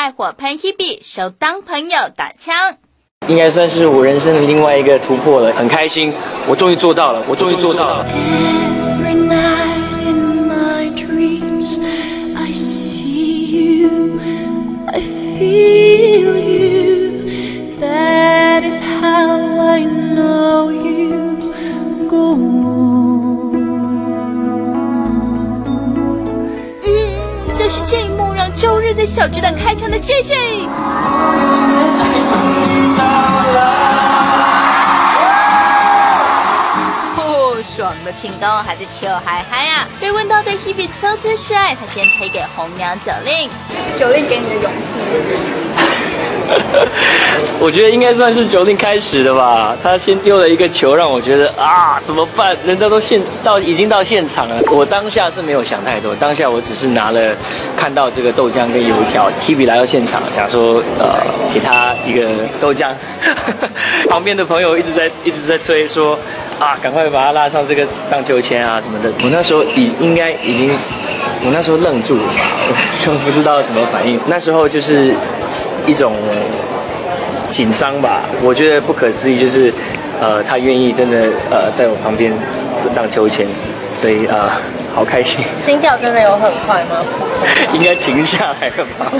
爱火喷一笔首当朋友打枪。应该算是我人生的另外一个突破了很开心。我终于做到了我终于做到了。嗯就是这让周日在小巨蛋开场的 JJ。哦，爽的庆功还在求嗨嗨啊！被问到对 Hebe 超级帅，他先推给红娘九令。九令给你的勇气，我觉得应该算是九令开始的吧，他先丢了一个球，让我觉得啊，怎么办？人家都现到已经到现场了，我当下是没有想太多，当下我只是拿了看到这个豆浆跟油条提笔来到现场，想说呃给他一个豆浆，旁边的朋友一直在一直在催说啊，赶快把他拉上这个荡秋千啊什么的，我那时候已应该已经。我那时候愣住了吧，我就不知道怎么反应。那时候就是一种紧张吧，我觉得不可思议，就是呃，他愿意真的呃在我旁边荡秋千，所以呃好开心，心跳真的有很快吗？应该停下来了吧。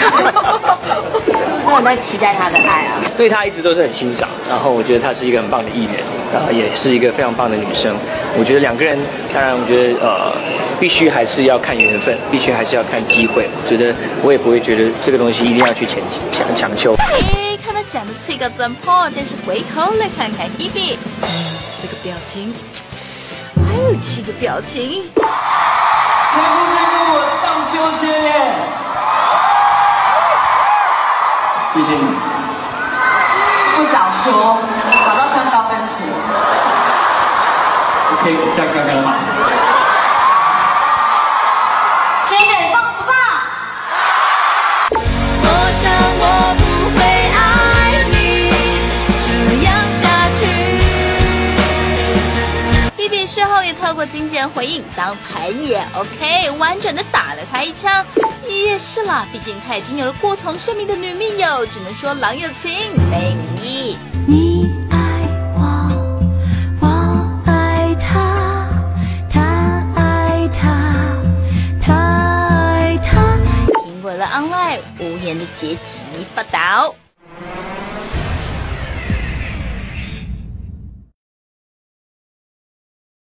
是不是很在期待他的爱啊？对他一直都是很欣赏，然后我觉得她是一个很棒的艺人，然后也是一个非常棒的女生。我觉得两个人，当然我觉得呃，必须还是要看缘分，必须还是要看机会。我觉得我也不会觉得这个东西一定要去强强强求。诶，看他讲的是一个钻破，但是回头来看看 Hebe，这个表情，这个表情。谁不是跟我荡秋千耶？谢谢你。不早说，早到穿高跟鞋。OK，这样刚刚后也透过经纪人回应，当盘也 OK，婉转的打了他一枪。也是啦，毕竟他已经有了过从生命的女密友，只能说郎有情，妹无意。你爱我，我爱他，他爱他，他爱他。听过了 online 无言的结局报道。